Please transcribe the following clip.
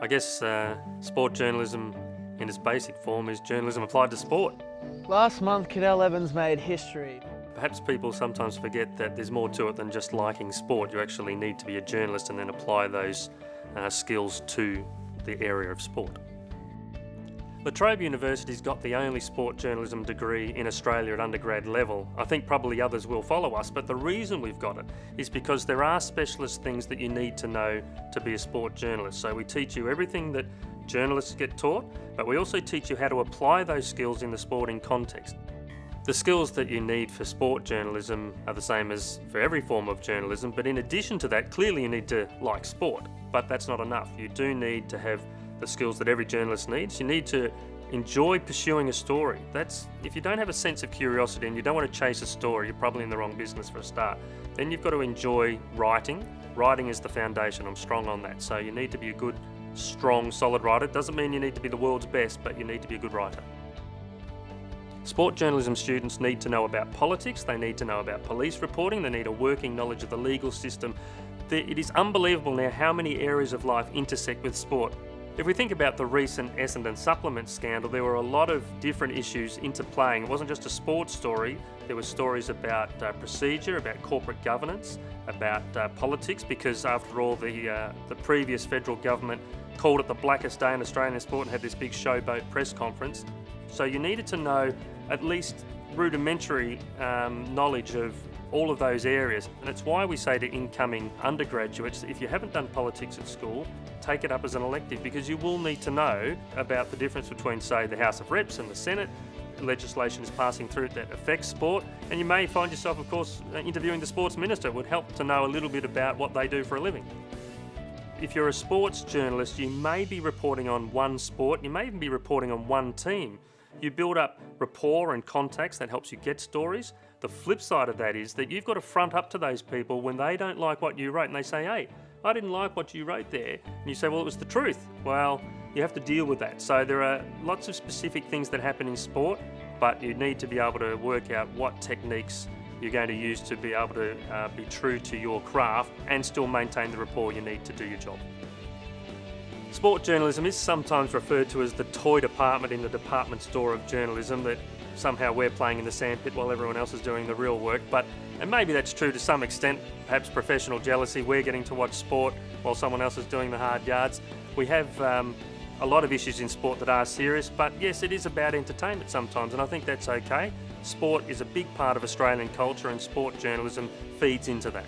I guess uh, sport journalism in its basic form is journalism applied to sport. Last month, Cadel Evans made history. Perhaps people sometimes forget that there's more to it than just liking sport. You actually need to be a journalist and then apply those uh, skills to the area of sport. La Trobe University's got the only sport journalism degree in Australia at undergrad level. I think probably others will follow us, but the reason we've got it is because there are specialist things that you need to know to be a sport journalist. So we teach you everything that journalists get taught, but we also teach you how to apply those skills in the sporting context. The skills that you need for sport journalism are the same as for every form of journalism, but in addition to that, clearly you need to like sport, but that's not enough. You do need to have the skills that every journalist needs. You need to enjoy pursuing a story. That's if you don't have a sense of curiosity and you don't want to chase a story, you're probably in the wrong business for a start. Then you've got to enjoy writing. Writing is the foundation. I'm strong on that. So you need to be a good, strong, solid writer. It doesn't mean you need to be the world's best, but you need to be a good writer. Sport journalism students need to know about politics, they need to know about police reporting, they need a working knowledge of the legal system. It is unbelievable now how many areas of life intersect with sport. If we think about the recent Essendon supplement scandal, there were a lot of different issues interplaying. It wasn't just a sports story, there were stories about uh, procedure, about corporate governance, about uh, politics, because after all, the, uh, the previous federal government called it the blackest day in Australian sport and had this big showboat press conference. So you needed to know at least rudimentary um, knowledge of all of those areas. And it's why we say to incoming undergraduates, if you haven't done politics at school, take it up as an elective because you will need to know about the difference between, say, the House of Reps and the Senate. Legislation is passing through that affects sport, and you may find yourself, of course, uh, interviewing the sports minister. It would help to know a little bit about what they do for a living. If you're a sports journalist, you may be reporting on one sport, you may even be reporting on one team. You build up rapport and contacts that helps you get stories. The flip side of that is that you've got to front up to those people when they don't like what you wrote and they say, hey, I didn't like what you wrote there. And you say, well, it was the truth. Well, you have to deal with that. So there are lots of specific things that happen in sport, but you need to be able to work out what techniques you're going to use to be able to uh, be true to your craft and still maintain the rapport you need to do your job. Sport journalism is sometimes referred to as the toy department in the department store of journalism that somehow we're playing in the sandpit while everyone else is doing the real work. But and maybe that's true to some extent, perhaps professional jealousy. We're getting to watch sport while someone else is doing the hard yards. We have um, a lot of issues in sport that are serious, but yes, it is about entertainment sometimes, and I think that's okay. Sport is a big part of Australian culture, and sport journalism feeds into that.